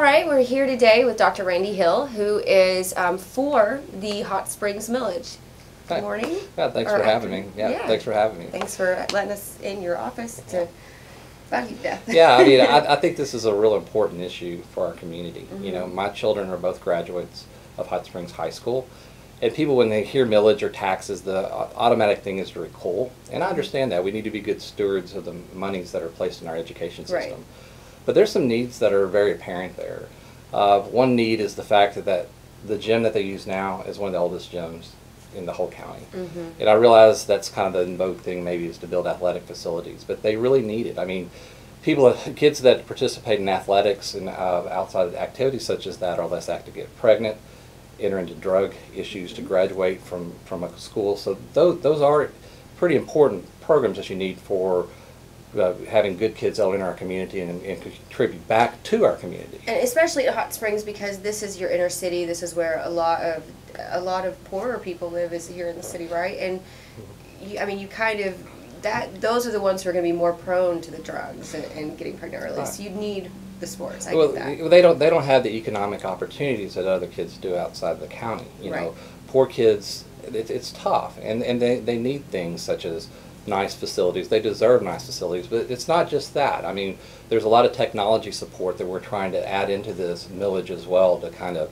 All right, we're here today with Dr. Randy Hill, who is um, for the Hot Springs Millage. Good Hi. morning. Yeah, thanks Or for having me. Yeah, Yeah. thanks for having me. Thanks for letting us in your office to you death. Yeah, I mean, I, I think this is a real important issue for our community. You know, Mhm. my children are both graduates of Hot Springs High School. And people, when they hear millage or taxes, the automatic thing is to recall. And I understand that. We need to be good stewards of the monies that are placed in our education system. Right. But there's some needs that are very apparent there. Uh, one need is the fact that, that the gym that they use now is one of the oldest gyms in the whole county. Mhm. And I realize that's kind of the vogue thing, maybe, is to build athletic facilities, but they really need it. I mean, people, kids that participate in athletics and uh, outside activities such as that are less apt to get pregnant, enter into drug issues to graduate from, from a school. So those, those are pretty important programs that you need for uh, having good kids out in our community and, and contribute back to our community. And especially at Hot Springs because this is your inner city. This is where a lot of a lot of poorer people live. Is here in the city, right? And you, I mean, you kind of that those are the ones who are going to be more prone to the drugs and, and getting pregnant early. So you need the sports. I well, they don't. They don't have the economic opportunities that other kids do outside the county. You Right. know, poor kids. It, it's tough, and and they, they need things such as nice facilities. They deserve nice facilities, but it's not just that. I mean, there's a lot of technology support that we're trying to add into this millage as well to kind of.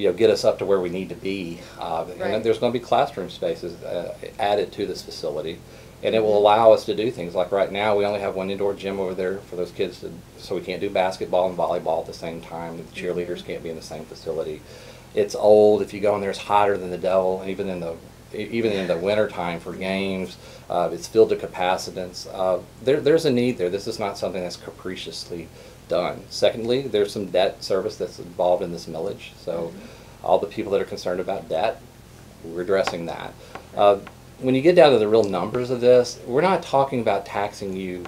You know, get us up to where we need to be. Uh, Right. And there's going to be classroom spaces uh, added to this facility, and it will allow us to do things like right now we only have one indoor gym over there for those kids to, so we can't do basketball and volleyball at the same time. The cheerleaders can't be in the same facility. It's old. If you go in there, it's hotter than the devil. Even in the even in the winter time for games, uh, it's filled to capacitance. Uh, there, there's a need there. This is not something that's capriciously done. Secondly, there's some debt service that's involved in this millage. So, all the people that are concerned about debt, we're addressing that. Uh, when you get down to the real numbers of this, we're not talking about taxing you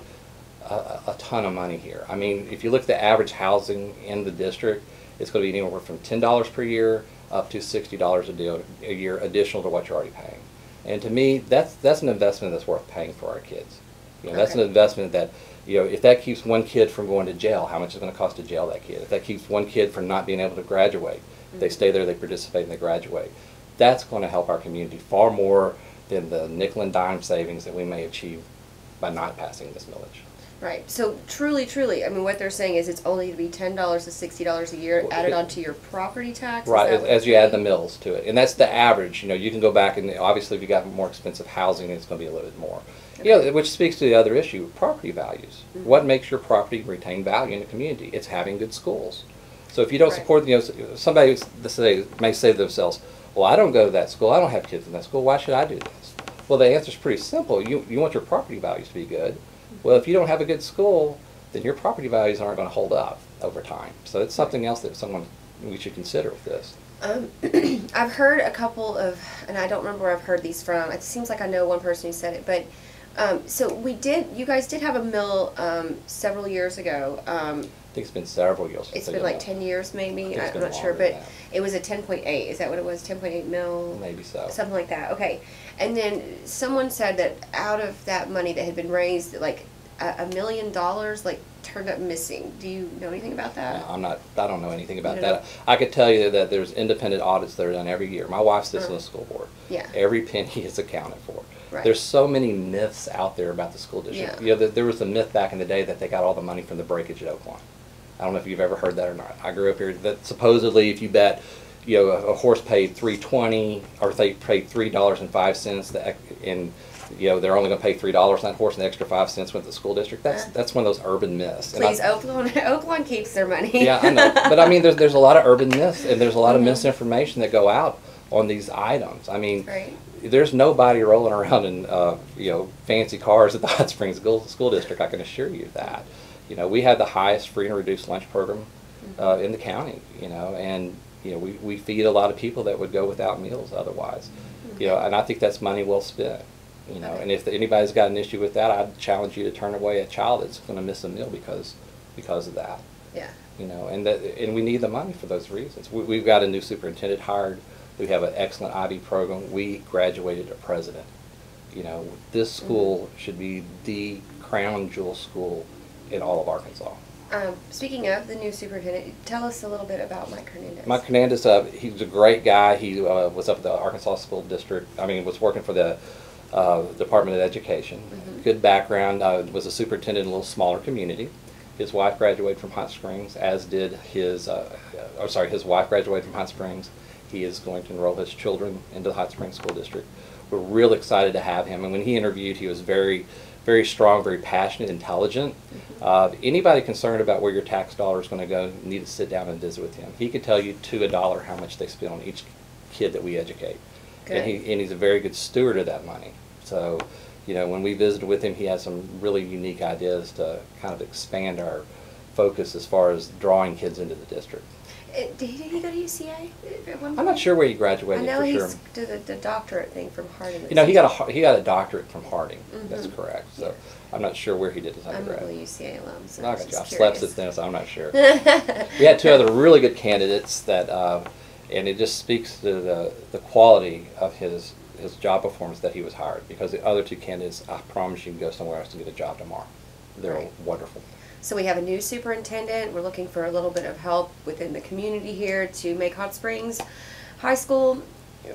a, a ton of money here. I mean, if you look at the average housing in the district, it's going to be anywhere from ten dollars per year up to sixty dollars a deal a year additional to what you're already paying. And to me, that's that's an investment that's worth paying for our kids. You know, that's an investment that you know if that keeps one kid from going to jail, how much is it going to cost to jail that kid? If that keeps one kid from not being able to graduate, they Mhm. stay there, they participate, and they graduate. That's going to help our community far more than the nickel and dime savings that we may achieve by not passing this millage. Right. So truly, truly, I mean, what they're saying is it's only to be ten dollars to sixty dollars a year added onto your property tax. Is Right, that as, what as you add the mills to it, and that's the average. You know, you can go back and obviously if you got more expensive housing, it's going to be a little bit more. You know, which speaks to the other issue: property values. Mhm. What makes your property retain value in the community? It's having good schools. So if you don't Right. support, you know, somebody s- say may say to themselves, "Well, I don't go to that school. I don't have kids in that school. Why should I do this?" Well, the answer is pretty simple. You you want your property values to be good. Well, if you don't have a good school, then your property values aren't going to hold up over time. So it's something else that someone we should consider with this. Um, I've heard a couple of, and I don't remember where I've heard these from. It seems like I know one person who said it, but um, so we did. You guys did have a mill um, several years ago. I think it's been several years. It's been like that. ten years, maybe. I think it's I'm not sure, but it was a ten point eight. Is that what it was? Ten point eight mil. Maybe so. Something like that. Okay. And then someone said that out of that money that had been raised, like a, a million dollars, like turned up missing. Do you know anything about that? I'm not, I don't know anything about that. I could tell you that there's independent audits that are done every year. My wife sits on Uh-huh. the school board. Yeah. Every penny is accounted for. Right. There's so many myths out there about the school district. Yeah. You know, there- there was a myth back in the day that they got all the money from the breakage at Oaklawn. I don't know if you've ever heard that or not. I grew up here, that supposedly if you bet, you know, a, a horse paid three twenty, or they paid three dollars and five cents, the, and, you know, they're only gonna pay three dollars on that horse, and the extra five cents went to the school district. That's, that's one of those urban myths. And I- Please, Oaklawn, Oaklawn keeps their money. yeah, I know. But I mean, there's, there's a lot of urban myths and there's a lot of Mhm. misinformation that go out on these items. I mean, Right. there's nobody rolling around in, uh, you know, fancy cars at the Hot Springs School, School District. I can assure you that. You know, we have the highest free and reduced lunch program uh, mm-hmm. in the county. You know, and you know, we, we feed a lot of people that would go without meals otherwise. Mm-hmm. You know, and I think that's money well spent. You know, and if anybody's got an issue with that, I'd challenge you to turn away a child that's going to miss a meal because because of that Yeah. you know, and that, and we need the money for those reasons. We, we've got a new superintendent hired. We have an excellent IB program. We graduated a president. You know, this mm-hmm. school should be the crown jewel school in all of Arkansas. Um, speaking of the new superintendent, tell us a little bit about Mike Hernandez. Mike Hernandez, uh, he was a great guy. He uh, was up at the Arkansas School District. I mean, was working for the uh, Department of Education. Mhm. Good background. Uh, was a superintendent in a little smaller community. His wife graduated from Hot Springs, as did his. Uh, uh, or sorry, his wife graduated from Hot Springs. He is going to enroll his children into the Hot Springs School District. We're real excited to have him. And when he interviewed, he was very, very strong, very passionate, intelligent. Uh, anybody concerned about where your tax dollar is going to go need to sit down and visit with him. He could tell you to a dollar how much they spend on each kid that we educate, and he and he's a very good steward of that money. So, you know, when we visited with him, he had some really unique ideas to kind of expand our focus as far as drawing kids into the district. Uh, did, he, go to UCA at one I'm not sure where he graduated. I know he's sure. did the, the doctorate thing from Harding. You know, he got a he got a doctorate from Harding. That's Mhm. correct. So Yeah. I'm not sure where he did his undergrad. I'm a UCA alum, so No, I got you. I slept since then, so I'm not sure. we had two other really good candidates that, uh, and it just speaks to the, the quality of his his job performance that he was hired. Because the other two candidates, I promise you, can go somewhere else to get a job tomorrow. They're Right. wonderful. So we have a new superintendent. We're looking for a little bit of help within the community here to make Hot Springs High School.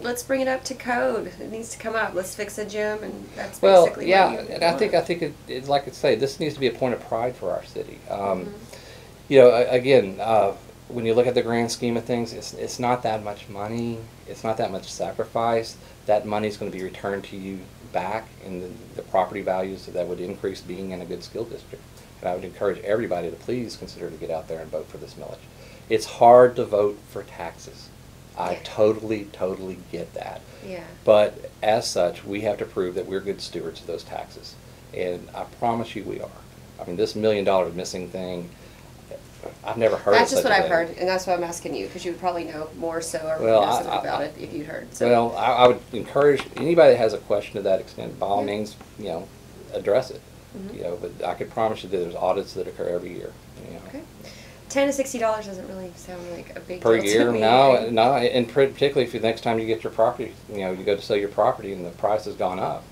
Let's bring it up to code. It needs to come up. Let's fix a gym, and that's Well, basically yeah, what you and I think I think it, it's like I say, this needs to be a point of pride for our city. Um, Mhm. You know, again, uh, when you look at the grand scheme of things, it's it's not that much money. It's not that much sacrifice. That money is going to be returned to you back in the, the property values that would increase being in a good school district. And I would encourage everybody to please consider to get out there and vote for this millage. It's hard to vote for taxes. I Yeah. totally, totally get that. Yeah. But as such, we have to prove that we're good stewards of those taxes. And I promise you we are. I mean, this million dollar missing thing, I've never heard That's just what I've heard, and that's why I'm asking you because you would probably know more so or Well, know something I- about I- it if you'd heard. So. Well, I, I would encourage anybody that has a question to that extent, by all Yeah. means, you know, address it. Mhm. You know, but I could promise you that there's audits that occur every year, you know. Okay. Ten to sixty dollars doesn't really sound like a big Per deal to year, me. no, no, and particularly if the next time you get your property, you know, you go to sell your property and the price has gone up.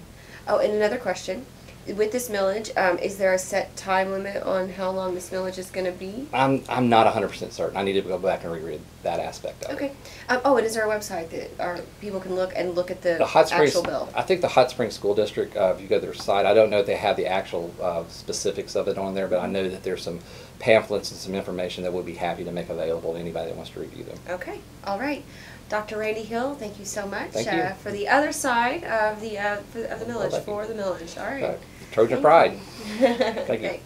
Oh, and another question. With this millage, um, is there a set time limit on how long this millage is going to be? I'm, I'm not hundred percent certain. I need to go back and reread that aspect of it. Okay. Um, oh, and is there a website that our people can look and look at the, The Hot Springs, actual bill? I think the Hot Springs School District, uh, if you go to their site, I don't know if they have the actual, uh, specifics of it on there, but I know that there's some pamphlets and some information that we'll be happy to make available to anybody that wants to review them. Okay. All right. Dr. Randy Hill, thank you so much Thank you. Uh, for the other side of the uh, for, of the Well, millage you. for the millage. All right. Uh, Trojan Thank Pride. Thank you. Thanks.